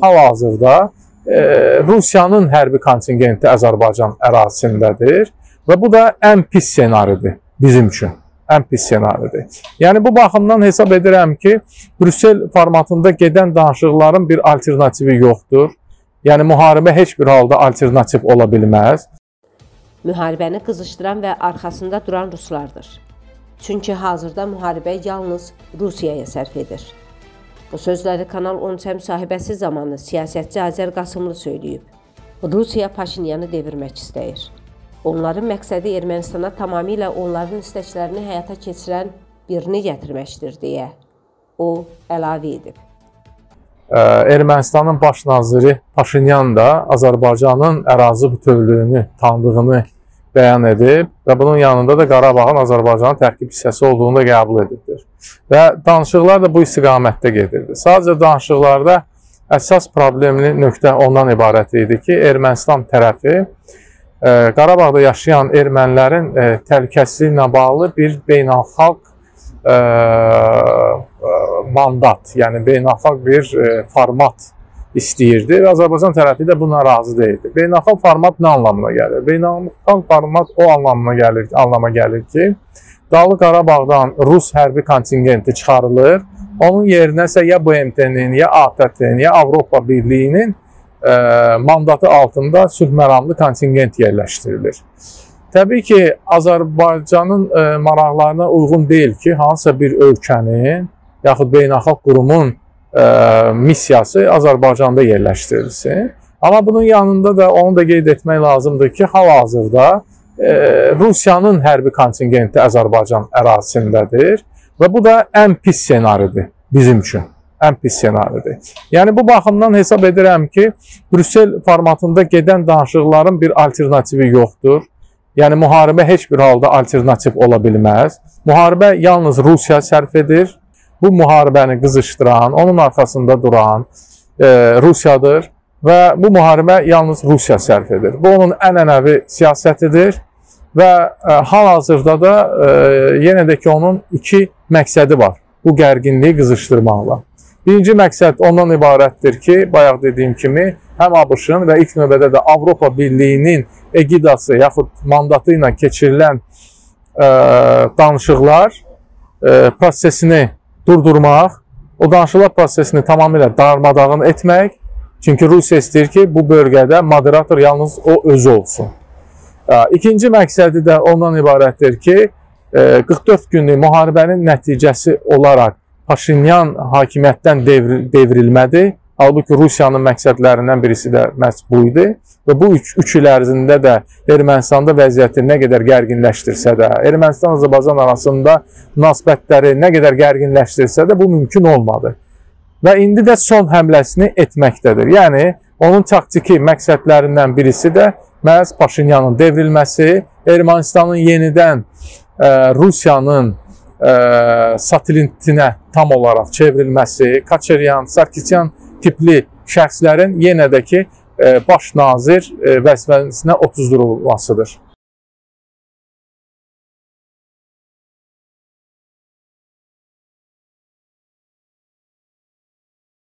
hal-hazırda e, Rusiyanın hərbi kontingenti Azərbaycan ərazisindədir və bu da ən pis ssenaridir bizim üçün. Ən pis ssenaridir. Yəni bu baxımdan hesab edirəm ki, Brüssel formatında gedən danışıqların bir alternativi yoxdur. Yəni müharibə heç bir halda alternativ ola bilməz. Müharibəni qızışdıran və arxasında duran ruslardır. Çünki hazırda müharibə yalnız Rusiyaya sərf edir. Bu sözləri Kanal 13 müsahibəsi zamanı siyasətçi Azər Qasımlı söyləyib. Rusiya Paşinyanı devirmək istəyir. Onların məqsədi Ermənistana tamamilə onların istəklərini həyata keçirən birini gətirməkdir deyə o əlavə edib. Ermənistanın baş naziri Paşinyan da Azərbaycanın ərazi bütövlüyünü tanıdığını bəyan edib və bunun yanında da Qarabağın Azərbaycanın tərkib hissəsi olduğunu da qəbul edibdir. Və danışıqlar da bu istiqamətdə gedirdi. Sadəcə danışıqlarda əsas problemli nöqtə ondan ibarət idi ki, Ermənistan tərəfi Qarabağda yaşayan ermənilərin e, təhlükəsizliyi ilə bağlı bir beynəlxalq e, e, mandat, yəni beynəlxalq bir format istəyirdi və Azərbaycan tərəfi də buna razı deyildi. Beynəlxalq format nə anlamına gəlir? Beynəlxalq format o anlamına gəlir, anlama gəlir ki, Dağlıq Qarabağdan Rus hərbi kontingenti çıxarılır. Onun yerinə isə ya BMT-nin, ya ATƏT-in, ya Avropa Birliyinin mandatı altında sülh məramlı kontingent yerləşdirilir. Təbii ki, Azərbaycanın maraqlarına uyğun deyil ki, hansısa bir ölkənin yaxud beynəlxalq qurumun missiyası Azərbaycanda yerləşdirilsin. Amma bunun yanında da onu da qeyd etmək lazımdır ki, hal-hazırda Rusiyanın hərbi kontingenti Azərbaycan ərazisindədir və bu da ən pis ssenaridir bizim üçün ən pis ssenaridir. Yəni bu baxımdan hesab edirəm ki, Brüssel formatında gedən danışıqların bir alternativi yoxdur. Yəni müharibə heç bir halda alternativ ola bilməz. Müharibə yalnız Rusiya sərf edir. Bu müharibəni qızışdıran, onun arxasında duran e, Rusiyadır və bu müharibə yalnız Rusiya sərf edir. Bu onun ənənəvi siyasətidir və e, hal-hazırda da e, yenə də ki, onun iki məqsədi var bu gərginliyi qızışdırmaqla. Birinci məqsəd ondan ibarətdir ki, bayaq dediyim kimi, həm ABŞ-ın və ilk növbədə də Avropa Birliyinin egidası yaxud mandatı ilə keçirilən ə, danışıqlar ə, prosesini durdurmaq, o danışıqlar prosesini tamamilə darmadağın etmək. Çünki Rusiya istəyir ki, bu bölgədə moderator yalnız o özü olsun. Ə, ikinci məqsədi də ondan ibarətdir ki, 44 günlük müharibənin nəticəsi olaraq Paşinyan hakimiyyətdən devr devrilmədi. Halbuki Rusiyanın məqsədlərindən birisi də məhz bu idi və bu 3 üç, il ərzində də Ermənistanda vəziyyəti nə qədər gərginləşdirsə də, Ermənistan-Azərbaycan arasında münasibətləri nə qədər gərginləşdirsə də bu mümkün olmadı. Və indi də son həmləsini etməkdədir. Yəni onun taktiki məqsədlərindən birisi də məhz Paşinyanın devrilməsi, Ermənistanın yenidən ə, Rusiyanın ə, satelitinə tam olaraq çevrilməsi, Kaçeryan, Sarkisyan tipli şəxslərin yenə də ki, ə, baş nazir vəzifəsinə otuzdurulmasıdır.